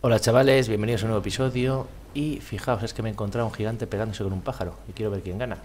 Hola chavales, bienvenidos a un nuevo episodio y fijaos, es que me he encontrado un gigante pegándose con un pájaro y quiero ver quién gana.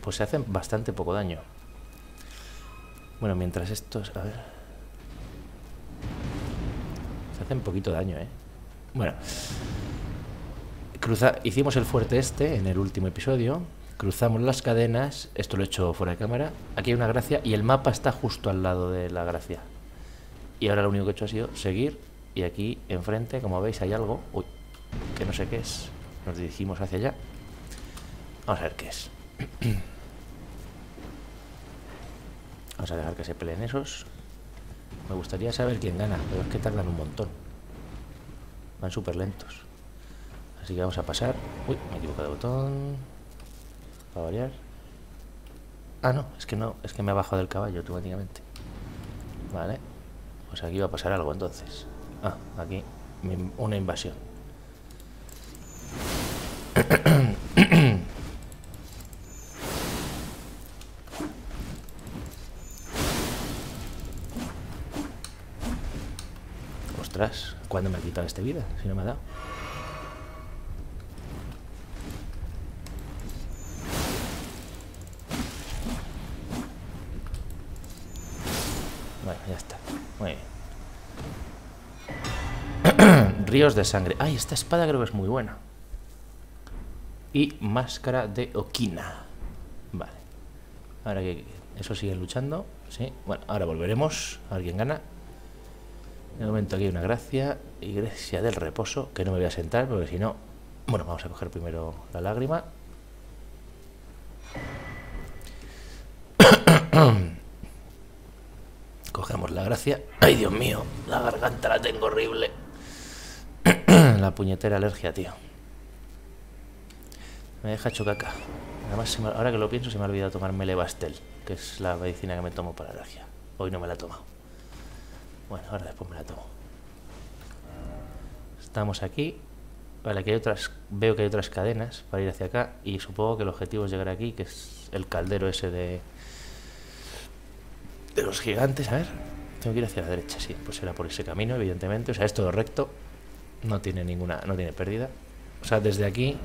Pues se hacen bastante poco daño. Bueno, mientras estos... A ver... Se hacen poquito daño, ¿eh? Bueno. Cruza... Hicimos el fuerte este en el último episodio. Cruzamos las cadenas. Esto lo he hecho fuera de cámara. Aquí hay una gracia y el mapa está justo al lado de la gracia. Y ahora lo único que he hecho ha sido seguir. Y aquí enfrente, como veis, hay algo. Uy, que no sé qué es. Nos dirigimos hacia allá. Vamos a ver qué es. Vamos a dejar que se peleen esos. Me gustaría saber quién gana, pero es que tardan un montón. Van súper lentos. Así que vamos a pasar. Uy, me he equivocado de botón. Para variar. Ah, no, es que no, es que me ha bajado del caballo automáticamente. Vale. Pues aquí va a pasar algo entonces. Ah, aquí una invasión. Ostras, ¿cuándo me ha quitado esta vida? Si no me ha dado. De sangre. Ay, esta espada creo que es muy buena. Y máscara de Okina. Vale. Ahora que eso sigue luchando. Sí. Bueno, ahora volveremos. Alguien gana. De momento aquí hay una gracia. Iglesia del reposo. Que no me voy a sentar porque si no... Bueno, vamos a coger primero la lágrima. Cogemos la gracia. ¡Ay, Dios mío! La garganta la tengo horrible. La puñetera alergia, tío. Me deja chocaca. Además, ahora que lo pienso, se me ha olvidado tomarme Levastel, que es la medicina que me tomo para alergia. Hoy no me la he tomado. Bueno, ahora después me la tomo. Estamos aquí. Vale, que hay otras. Veo que hay otras cadenas para ir hacia acá. Y supongo que el objetivo es llegar aquí, que es el caldero ese de de los gigantes. A ver, tengo que ir hacia la derecha, sí, pues será por ese camino, evidentemente. O sea, es todo recto, no tiene ninguna, no tiene pérdida. O sea, desde aquí,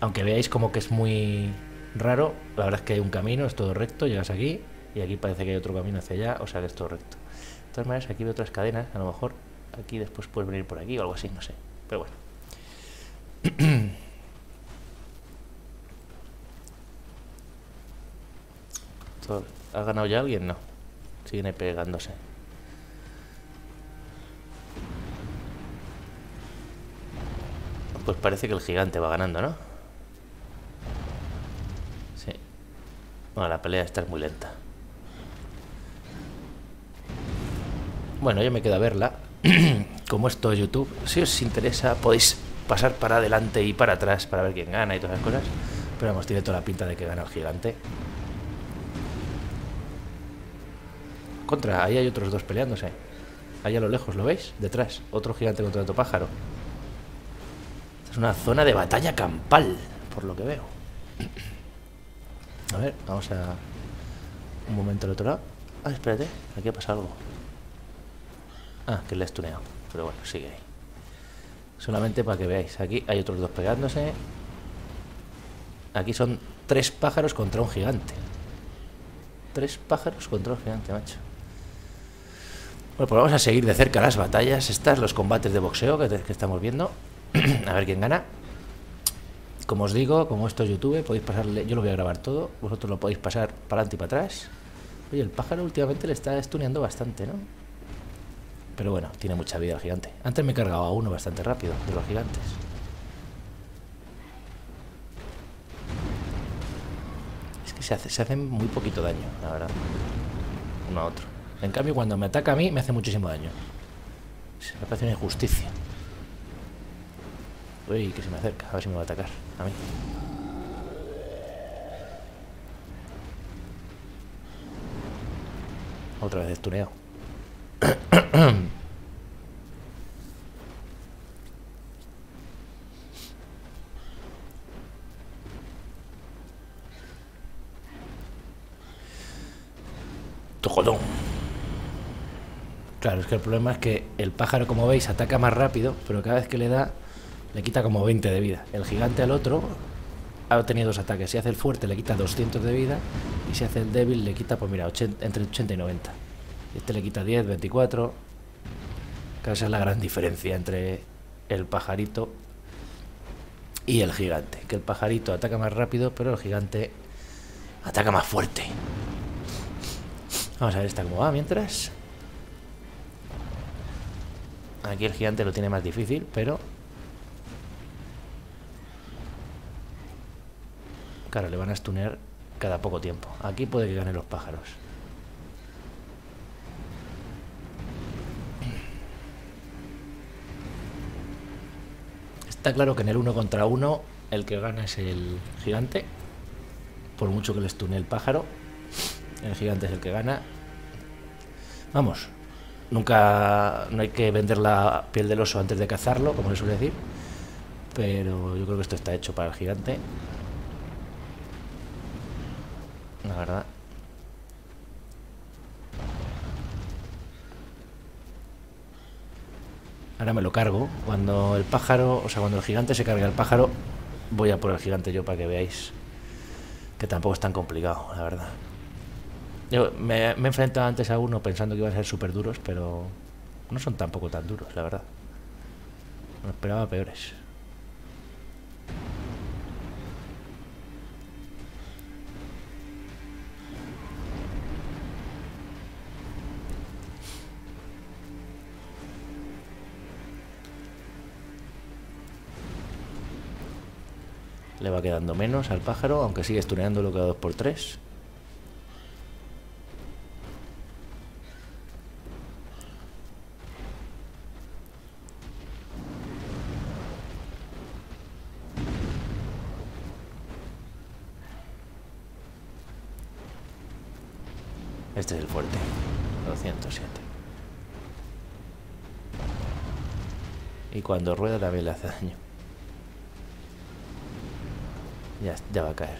aunque veáis como que es muy raro, la verdad es que hay un camino, es todo recto, llegas aquí y aquí parece que hay otro camino hacia allá, o sea que es todo recto. De todas maneras, aquí veo otras cadenas, a lo mejor aquí después puedes venir por aquí o algo así, no sé. Pero bueno. ¿Ha ganado ya alguien? No. Siguen pegándose. Pues parece que el gigante va ganando, ¿no? Sí. Bueno, la pelea está muy lenta. Bueno, yo me quedo a verla. Como esto es YouTube, si os interesa podéis pasar para adelante y para atrás para ver quién gana y todas las cosas. Pero vamos, tiene toda la pinta de que gana el gigante. Contra, ahí hay otros dos peleándose. Ahí a lo lejos, ¿lo veis? Detrás, otro gigante contra otro pájaro. Una zona de batalla campal, por lo que veo. A ver, vamos a... Un momento al otro lado. Ah, espérate, aquí ha pasado algo. Ah, que le he estuneado. Pero bueno, sigue ahí. Solamente para que veáis. Aquí hay otros dos pegándose. Aquí son tres pájaros contra un gigante. Tres pájaros contra un gigante, macho. Bueno, pues vamos a seguir de cerca las batallas estas, los combates de boxeo que, estamos viendo. a ver quién gana. Como os digo, como esto es YouTube, podéis pasarle... Yo lo voy a grabar todo, vosotros lo podéis pasar para adelante y para atrás. Oye, el pájaro últimamente le está estuneando bastante, ¿no? Pero bueno, tiene mucha vida el gigante. Antes me he cargado a uno bastante rápido de los gigantes. Es que se, hace, se hacen muy poquito daño, la verdad. Uno a otro. En cambio, cuando me ataca a mí, me hace muchísimo daño. Me parece una injusticia. Uy, que se me acerca. A ver si me va a atacar. A mí. Otra vez estuneo. Tojodón. Claro, es que el problema es que el pájaro, como veis, ataca más rápido, pero cada vez que le da, le quita como 20 de vida. El gigante al otro ha tenido dos ataques. Si hace el fuerte, le quita 200 de vida. Y si hace el débil, le quita, pues mira, entre 80 y 90. Este le quita 10, 24. Claro, esa es la gran diferencia entre el pajarito y el gigante. Que el pajarito ataca más rápido, pero el gigante ataca más fuerte. Vamos a ver esta cómo va mientras. Aquí el gigante lo tiene más difícil, pero... Claro, le van a stunear cada poco tiempo. Aquí puede que ganen los pájaros. Está claro que en el uno contra uno el que gana es el gigante. Por mucho que le stune el pájaro, el gigante es el que gana. Vamos, nunca no hay que vender la piel del oso antes de cazarlo, como se suele decir. Pero yo creo que esto está hecho para el gigante. Ahora me lo cargo. Cuando el pájaro, o sea, cuando el gigante se carga el pájaro, voy a por el gigante yo para que veáis que tampoco es tan complicado, la verdad. Yo me, me he enfrentado antes a uno pensando que iban a ser súper duros, pero no son tampoco tan duros, la verdad. Me esperaba peores. Le va quedando menos al pájaro, aunque sigue lo cada 2x3. Este es el fuerte. 207. Y cuando rueda también le hace daño. Ya, ya va a caer.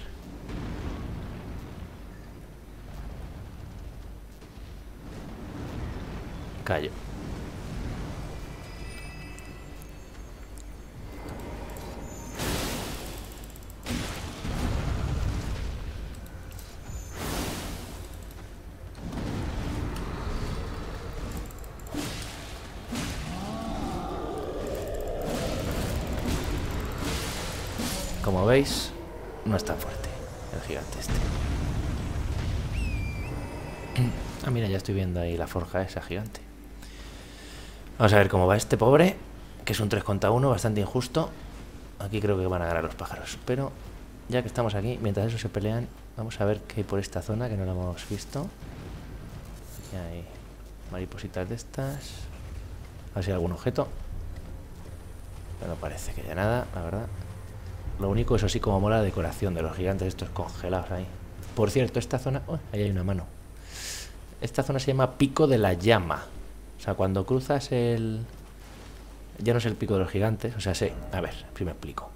Callo. Como veis, no es tan fuerte el gigante este. Ah, mira, ya estoy viendo ahí la forja esa gigante. Vamos a ver cómo va este pobre, que es un 3 contra 1, bastante injusto. Aquí creo que van a ganar los pájaros. Pero ya que estamos aquí, mientras eso se pelean, vamos a ver qué hay por esta zona que no lo hemos visto. Aquí hay maripositas de estas. A ver si hay algún objeto. No parece que haya nada, la verdad. Lo único, eso sí, como mola la decoración de los gigantes estos congelados ahí. Por cierto, esta zona... Oh, ahí hay una mano. Esta zona se llama Pico de la Llama. O sea, cuando cruzas el... Ya no es el pico de los gigantes, o sea, sí. A ver, primero explico.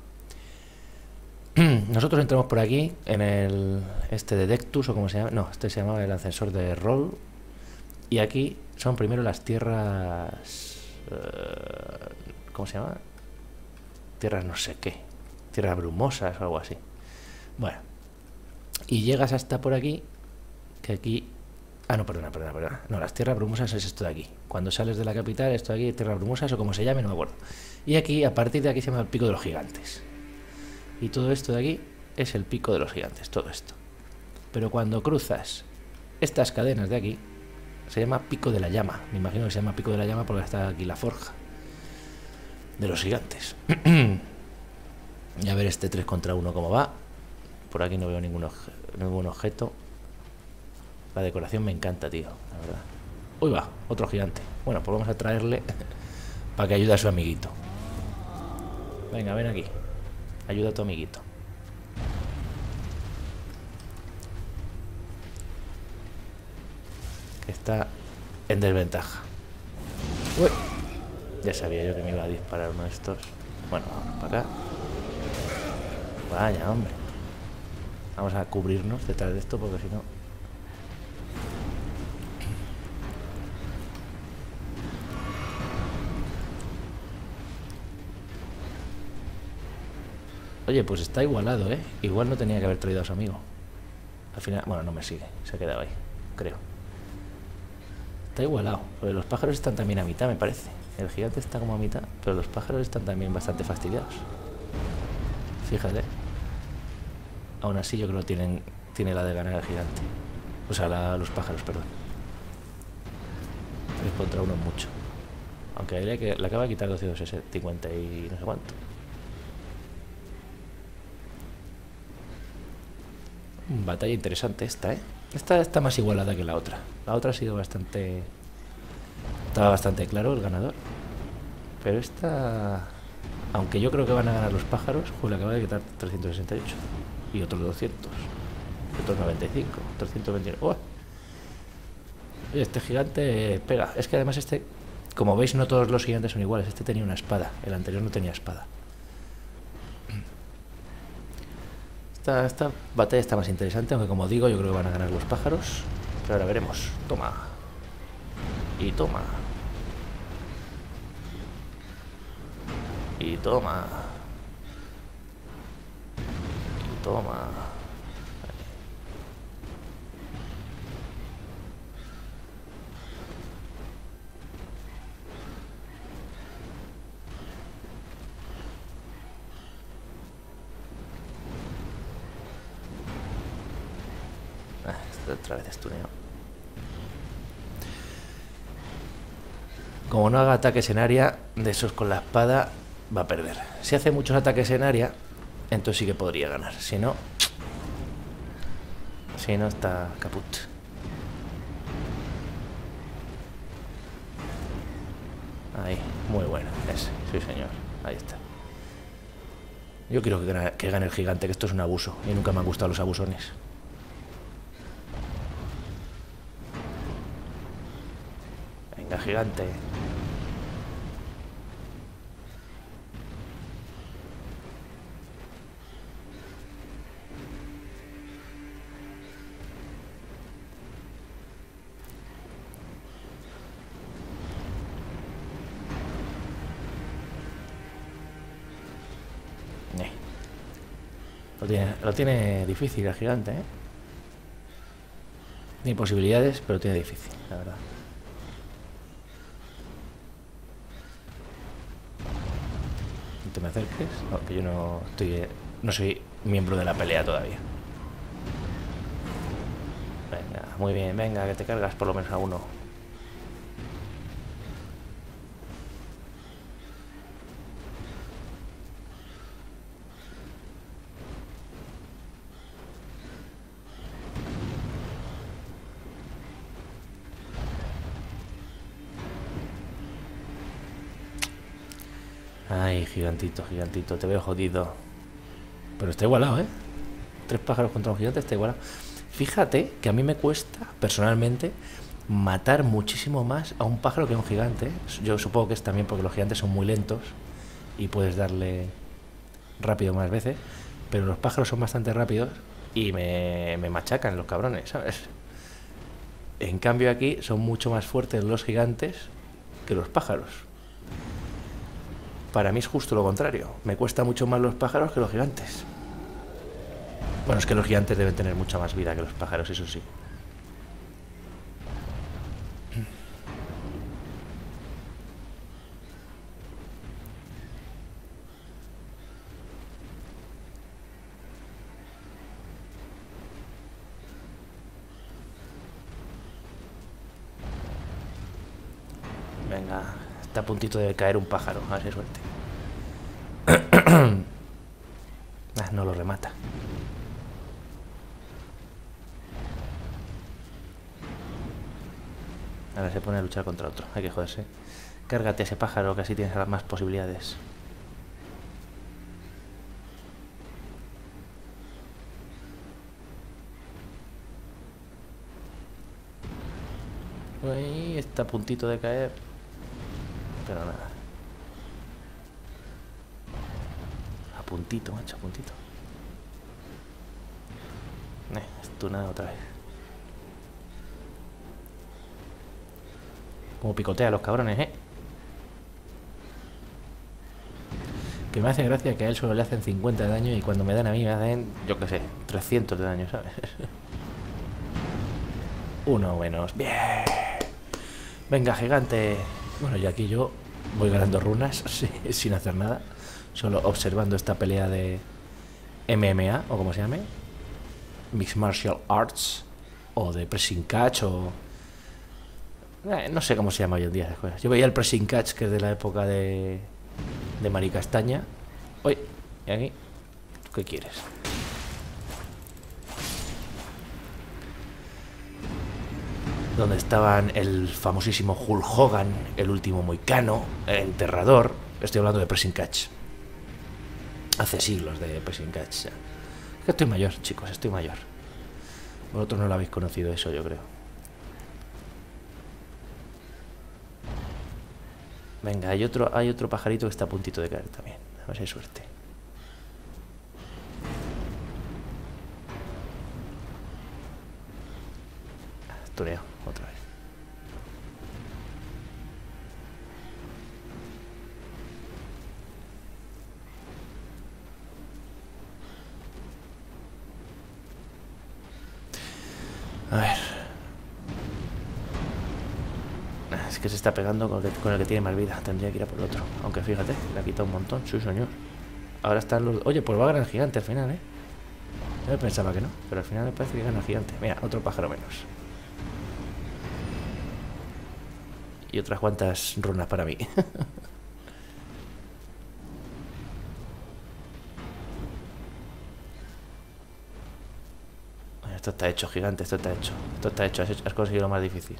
Nosotros entramos por aquí, en el... Este de Dectus, o como se llama... No, este se llama el ascensor de Roll. Y aquí son primero las tierras... Eh, ¿Cómo se llama? Tierras no sé qué tierras brumosas o algo así. Bueno, y llegas hasta por aquí, que aquí... Ah, no, perdona, perdona, perdona. No, las tierras brumosas es esto de aquí. Cuando sales de la capital, esto de aquí, tierras brumosas o como se llame, no me acuerdo. Y aquí, a partir de aquí, se llama el pico de los gigantes. Y todo esto de aquí es el pico de los gigantes, todo esto. Pero cuando cruzas estas cadenas de aquí, se llama pico de la llama. Me imagino que se llama pico de la llama porque está aquí la forja de los gigantes. Y a ver este 3 contra 1 cómo va. Por aquí no veo ningún, ningún objeto. La decoración me encanta, tío, la verdad. Uy, va, otro gigante. Bueno, pues vamos a traerle para que ayude a su amiguito. Venga, ven aquí. Ayuda a tu amiguito. Que está en desventaja. Uy. Ya sabía yo que me iba a disparar uno de estos. Bueno, vamos para acá. Vaya, hombre. Vamos a cubrirnos detrás de esto porque si no... Oye, pues está igualado, ¿eh? Igual no tenía que haber traído a su amigo. Al final, bueno, no me sigue. Se ha quedado ahí, creo. Está igualado. Los pájaros están también a mitad, me parece. El gigante está como a mitad, pero los pájaros están también bastante fastidiados. Fíjate. Aún así yo creo que tienen, tiene la de ganar el gigante. O sea, los pájaros, perdón. Es contra uno mucho. Aunque le, le acaba de quitar 250 y no sé cuánto. Batalla interesante esta, ¿eh? Esta está más igualada que la otra. La otra ha sido bastante... Estaba bastante claro el ganador. Pero esta... Aunque yo creo que van a ganar los pájaros, pues le acaba de quitar 368. Y otros 200. Otros 95. 329. ¡Oh! Este gigante pega. Es que además este... Como veis, no todos los gigantes son iguales. Este tenía una espada. El anterior no tenía espada. Esta, esta, batalla está más interesante, aunque como digo, yo creo que van a ganar los pájaros. Pero ahora veremos. Toma. Y toma. Y toma. Toma. otra vez estuneo. Como no haga ataques en área, de esos con la espada va a perder. Si hace muchos ataques en área, entonces sí que podría ganar. Si no, si no está caput. Ahí, muy bueno. Ese, sí señor. Ahí está. Yo quiero que gane, que gane el gigante, que esto es un abuso. Y nunca me han gustado los abusones. gigante. Lo tiene, lo tiene difícil el gigante, ¿eh? Tiene posibilidades, pero tiene difícil, la verdad. te me acerques, aunque yo no estoy, no soy miembro de la pelea todavía. Venga, muy bien, venga, que te cargas por lo menos a uno. Gigantito, gigantito, te veo jodido. Pero está igualado, ¿eh? Tres pájaros contra un gigante está igualado. Fíjate que a mí me cuesta, personalmente, matar muchísimo más a un pájaro que a un gigante. Yo supongo que es también porque los gigantes son muy lentos y puedes darle rápido más veces. Pero los pájaros son bastante rápidos y me, me machacan los cabrones, ¿sabes? En cambio aquí son mucho más fuertes los gigantes que los pájaros. Para mí es justo lo contrario. Me cuesta mucho más los pájaros que los gigantes. Bueno, es que los gigantes deben tener mucha más vida que los pájaros, eso sí. Venga, Está a puntito de caer un pájaro, a ver si suerte. ah, no lo remata. Ahora se pone a luchar contra otro. Hay que joderse. Cárgate a ese pájaro que así tienes más posibilidades. Uy, está a puntito de caer. Pero nada. A puntito, macho, a puntito. Eh, nada otra vez. Como picotea a los cabrones, ¿eh? Que me hace gracia que a él solo le hacen 50 de daño y cuando me dan a mí me hacen, yo qué sé, 300 de daño, ¿sabes? Uno menos. Bien. Venga, gigante. Bueno, y aquí yo voy ganando runas sin hacer nada. Solo observando esta pelea de MMA, o como se llame. Mixed Martial Arts. O de Pressing Catch, o... Eh, no sé cómo se llama hoy en día esas cosas. Yo veía el Pressing Catch, que es de la época de... De Maricastaña. Uy, ¿y aquí? qué quieres? Donde estaban el famosísimo Hulk Hogan, el último moicano, enterrador. Estoy hablando de Pressing Catch. Hace siglos de Pressing Catch. Estoy mayor, chicos, estoy mayor. Vosotros no lo habéis conocido eso, yo creo. Venga, hay otro, hay otro pajarito que está a puntito de caer también. A ver si hay suerte. Tureo otra vez. A ver. Es que se está pegando con el, que, tiene más vida. Tendría que ir a por el otro. Aunque fíjate, le ha quitado un montón. Sí, señor. Ahora están los... Oye, pues va a ganar el gigante al final, ¿eh? Yo pensaba que no, pero al final me parece que gana el gigante. Mira, otro pájaro menos. y otras cuantas runas para mí. esto está hecho, gigante, esto está hecho. Esto está hecho, has, conseguido lo más difícil.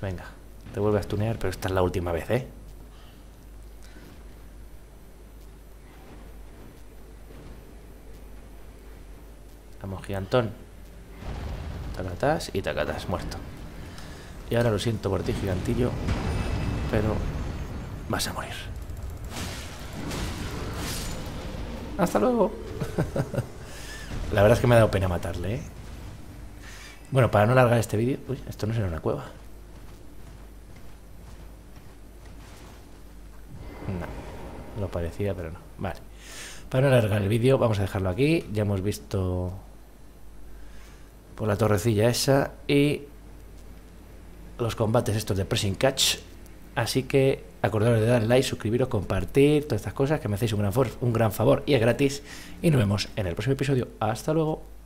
Venga, te vuelve a stunear, pero esta es la última vez, ¿eh? Vamos, gigantón. Tacatas y tacatas, muerto. Y ahora lo siento por ti, gigantillo, pero vas a morir. Hasta luego. La verdad es que me ha dado pena matarle, ¿eh? Bueno, para no alargar este vídeo... Uy, esto no será una cueva. Lo parecía, pero no. Vale. Para no alargar el vídeo, vamos a dejarlo aquí. Ya hemos visto por la torrecilla esa y los combates estos de Pressing Catch. Así que acordaros de dar like, suscribiros, compartir, todas estas cosas que me hacéis un gran, un gran favor y es gratis. Y nos vemos en el próximo episodio. Hasta luego.